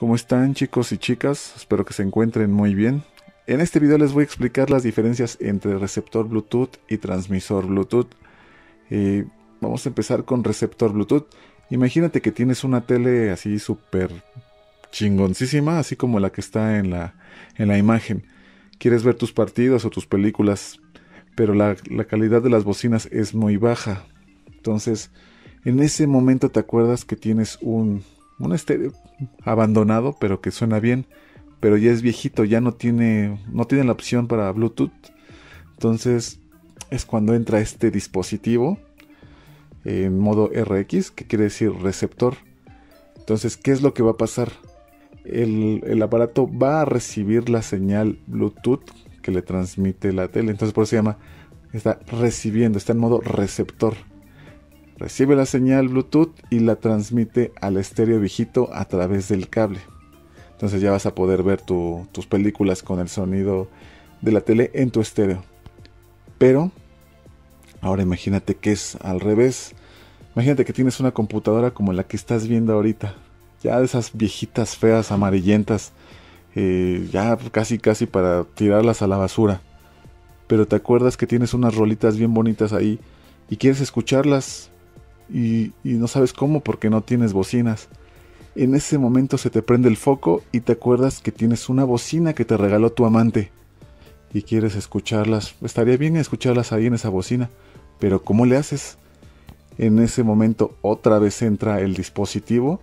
¿Cómo están chicos y chicas? Espero que se encuentren muy bien. En este video les voy a explicar las diferencias entre receptor Bluetooth y transmisor Bluetooth. Eh, vamos a empezar con receptor Bluetooth. Imagínate que tienes una tele así súper chingoncísima, así como la que está en la, en la imagen. Quieres ver tus partidos o tus películas, pero la, la calidad de las bocinas es muy baja. Entonces, en ese momento te acuerdas que tienes un, un estéreo abandonado, pero que suena bien, pero ya es viejito, ya no tiene, no tiene la opción para Bluetooth. Entonces es cuando entra este dispositivo en modo RX, que quiere decir receptor. Entonces, ¿qué es lo que va a pasar? El, el, aparato va a recibir la señal Bluetooth que le transmite la tele. Entonces, por eso se llama, está recibiendo, está en modo receptor recibe la señal Bluetooth y la transmite al estéreo viejito a través del cable. Entonces ya vas a poder ver tus películas con el sonido de la tele en tu estéreo. Pero ahora imagínate que es al revés. Imagínate que tienes una computadora como la que estás viendo ahorita. Ya de esas viejitas feas, amarillentas. Eh, ya casi casi para tirarlas a la basura. Pero te acuerdas que tienes unas rolitas bien bonitas ahí y quieres escucharlas y, no sabes cómo porque no tienes bocinas. En ese momento se te prende el foco y te acuerdas que tienes una bocina que te regaló tu amante y quieres escucharlas. Estaría bien escucharlas ahí en esa bocina, pero ¿cómo le haces? En ese momento otra vez entra el dispositivo,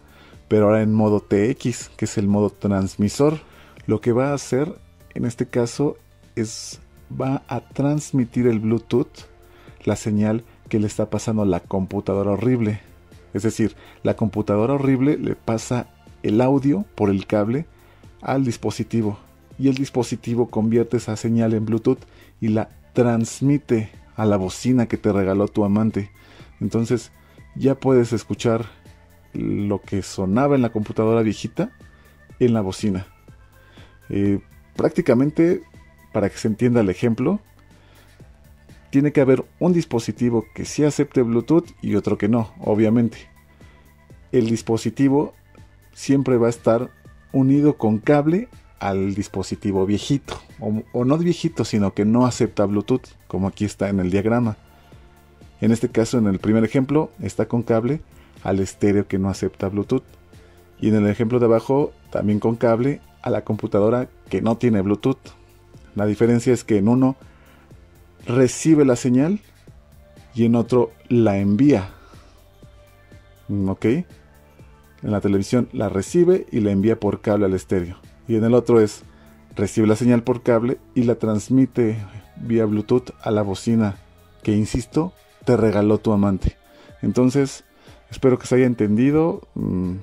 pero ahora en modo TX, que es el modo transmisor. Lo que va a hacer en este caso es va a transmitir el Bluetooth, la señal que le está pasando a la computadora horrible. Es decir, la computadora horrible le pasa el audio por el cable al dispositivo y el dispositivo convierte esa señal en Bluetooth y la transmite a la bocina que te regaló tu amante. Entonces ya puedes escuchar lo que sonaba en la computadora viejita en la bocina. Eh, prácticamente, para que se entienda el ejemplo, tiene que haber un dispositivo que sí acepte Bluetooth y otro que no, obviamente. El dispositivo siempre va a estar unido con cable al dispositivo viejito, o, no viejito, sino que no acepta Bluetooth, como aquí está en el diagrama. En este caso, en el primer ejemplo, está con cable al estéreo que no acepta Bluetooth. Y en el ejemplo de abajo, también con cable a la computadora que no tiene Bluetooth. La diferencia es que en uno recibe la señal y en otro la envía. Mm, ¿Ok? En la televisión la recibe y la envía por cable al estéreo. Y en el otro es recibe la señal por cable y la transmite vía Bluetooth a la bocina que, insisto, te regaló tu amante. Entonces, espero que se haya entendido. Mm,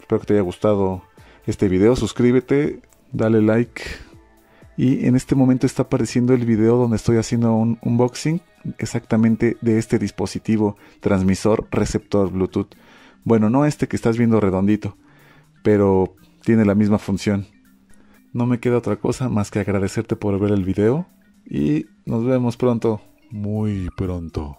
espero que te haya gustado este video. Suscríbete, dale like y en este momento está apareciendo el video donde estoy haciendo un unboxing exactamente de este dispositivo transmisor receptor Bluetooth. Bueno, no este que estás viendo redondito, pero tiene la misma función. No me queda otra cosa más que agradecerte por ver el video y nos vemos pronto, muy pronto.